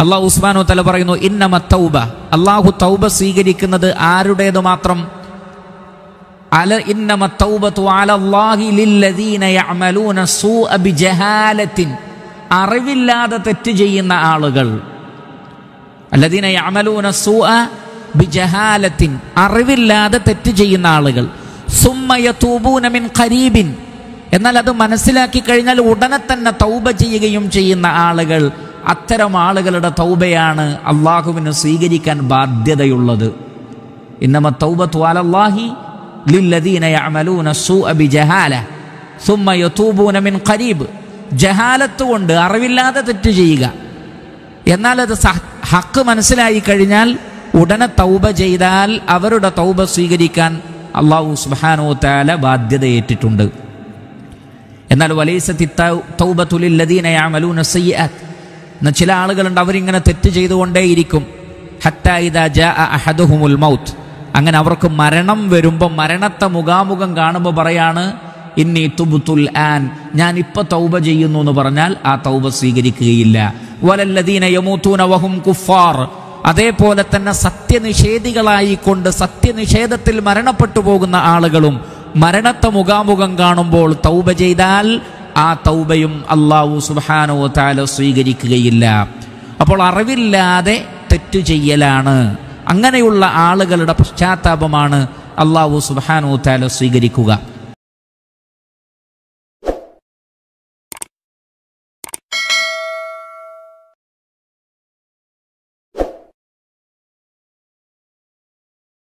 അള്ളാഹു ഉസ്മാനു തല പറയുന്നു ഇന്നമ തൗബ. അള്ളാഹു തൗബ സ്വീകരിക്കുന്നത് ആരുടേത് മാത്രം? അല ഇന്നമ തൗബത്തു അലല്ലാഹി യഅമലൂന സൂഅ അറിവില്ലാതെ തെറ്റ് ചെയ്യുന്ന ആളുകൾ. അല്ലദീന യഅമലൂന സൂഅ ബിജഹാലത്തിൻ. അറിവില്ലാതെ തെറ്റ് ചെയ്യുന്ന ആളുകൾ. സുമ്മയതൂബൂന മിൻ ഖരീബിൻ. എന്നാൽ അത് മനസ്സിലാക്കി കഴിഞ്ഞാൽ ഉടനെ തന്നെ തൗബ ചെയ്യുകയും ചെയ്യുന്ന ആളുകൾ അത്തരം ആളുകളുടെ തൗബയാണ് അള്ളാഹുവിന് സ്വീകരിക്കാൻ ബാധ്യതയുള്ളത്. ഇന്നമ തൗബത്തു അലല്ലാഹി യഅമലൂന മിൻ ഖരീബ്. ജഹാലത്ത് കൊണ്ട് അറിവില്ലാതെ തെറ്റ് ചെയ്യുക. എന്നാൽ അത് ഹക്ക് മനസ്സിലായി കഴിഞ്ഞാൽ ഉടനെ തൗബ ചെയ്താൽ അവരുടെ തൗബ സ്വീകരിക്കാൻ അള്ളാഹു സുബ്ഹാനഹു താല ബാധ്യത ഏറ്റിട്ടുണ്ട് എന്നാൽ വലൈസത്തി തൗബത്തുലില്ലദീന യഅമലൂന സയ്യിഅത്ത് എന്ന ചില ആളുകളുണ്ട് അവരിങ്ങനെ തെറ്റ് ചെയ്തുകൊണ്ടേയിരിക്കും. ഹത്താ ഇദാ അഹദുഹുമുൽ മൗത്ത്. അങ്ങനെ അവർക്ക് മരണം വരുമ്പോൾ മരണത്തെ മുഖാമുഖം കാണുമ്പോൾ പറയാണ് ഇന്നി തുബുത്തുൽ ആൻ ഞാൻ ഇപ്പൊ തൗബ ചെയ്യുന്നു എന്ന് പറഞ്ഞാൽ ആ തൗബ സ്വീകരിക്കുകയില്ല. വലല്ലദീന യമൂത്തൂന വഹും കുഫാർ. അതേപോലെ തന്നെ സത്യനിഷേധികളായിക്കൊണ്ട് സത്യനിഷേധത്തിൽ മരണപ്പെട്ടു പോകുന്ന ആളുകളും മരണത്തെ മുഖാമുഖം കാണുമ്പോൾ തൗബ ചെയ്താൽ ആ തൗബയും അള്ളാഹു സുബാനോ താല സ്വീകരിക്കുകയില്ല. അപ്പോൾ അറിവില്ലാതെ തെറ്റു ചെയ്യലാണ്. അങ്ങനെയുള്ള ആളുകളുടെ പശ്ചാത്താപമാണ് അള്ളാഹു സുബാനോ താല സ്വീകരിക്കുക.